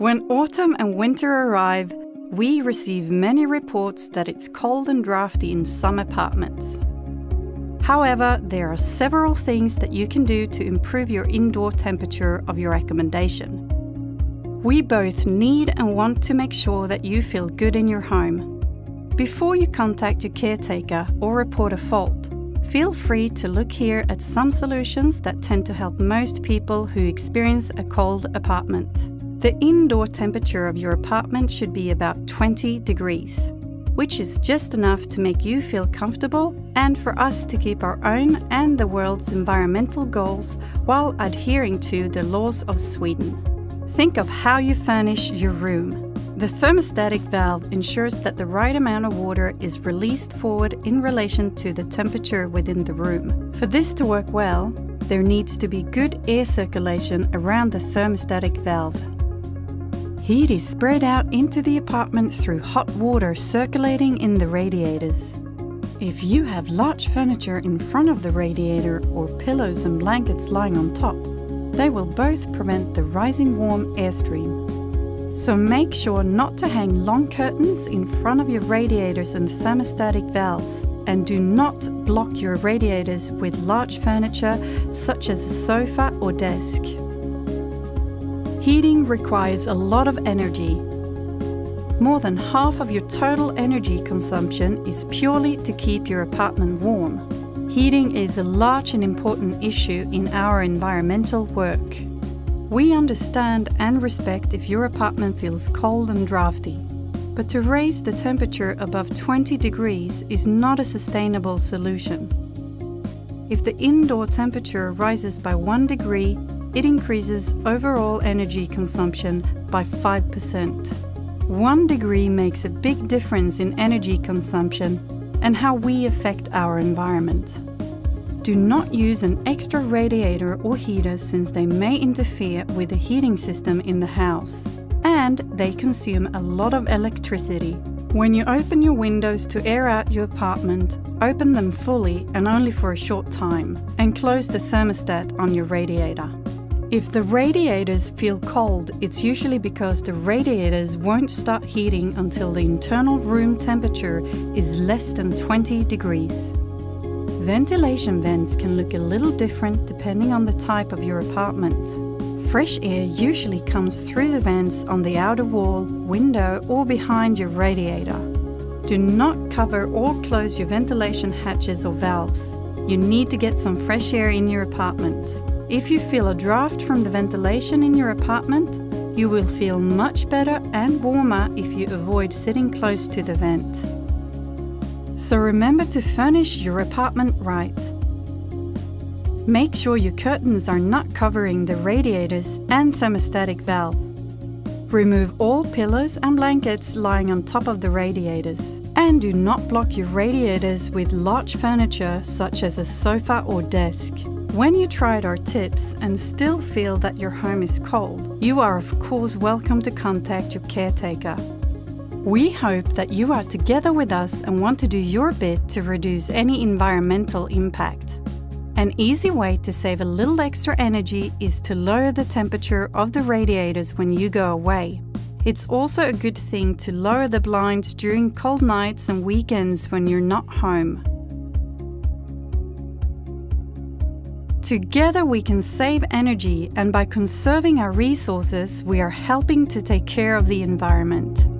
When autumn and winter arrive, we receive many reports that it's cold and drafty in some apartments. However, there are several things that you can do to improve your indoor temperature of your accommodation. We both need and want to make sure that you feel good in your home. Before you contact your caretaker or report a fault, feel free to look here at some solutions that tend to help most people who experience a cold apartment. The indoor temperature of your apartment should be about 20 degrees, which is just enough to make you feel comfortable and for us to keep our own and the world's environmental goals while adhering to the laws of Sweden. Think of how you furnish your room. The thermostatic valve ensures that the right amount of water is released forward in relation to the temperature within the room. For this to work well, there needs to be good air circulation around the thermostatic valve. Heat is spread out into the apartment through hot water circulating in the radiators. If you have large furniture in front of the radiator or pillows and blankets lying on top, they will both prevent the rising warm airstream. So make sure not to hang long curtains in front of your radiators and thermostatic valves, and do not block your radiators with large furniture such as a sofa or desk. Heating requires a lot of energy. More than half of your total energy consumption is purely to keep your apartment warm. Heating is a large and important issue in our environmental work. We understand and respect if your apartment feels cold and drafty, but to raise the temperature above 20 degrees is not a sustainable solution. If the indoor temperature rises by 1 degree, it increases overall energy consumption by 5%. One degree makes a big difference in energy consumption and how we affect our environment. Do not use an extra radiator or heater since they may interfere with the heating system in the house and they consume a lot of electricity. When you open your windows to air out your apartment, open them fully and only for a short time, and close the thermostat on your radiator. If the radiators feel cold, it's usually because the radiators won't start heating until the internal room temperature is less than 20 degrees. Ventilation vents can look a little different depending on the type of your apartment. Fresh air usually comes through the vents on the outer wall, window, or behind your radiator. Do not cover or close your ventilation hatches or valves. You need to get some fresh air in your apartment. If you feel a draft from the ventilation in your apartment, you will feel much better and warmer if you avoid sitting close to the vent. So remember to furnish your apartment right. Make sure your curtains are not covering the radiators and thermostatic valve. Remove all pillows and blankets lying on top of the radiators. And do not block your radiators with large furniture such as a sofa or desk. When you tried our tips and still feel that your home is cold, you are of course welcome to contact your caretaker. We hope that you are together with us and want to do your bit to reduce any environmental impact. An easy way to save a little extra energy is to lower the temperature of the radiators when you go away. It's also a good thing to lower the blinds during cold nights and weekends when you're not home. Together we can save energy and by conserving our resources we are helping to take care of the environment.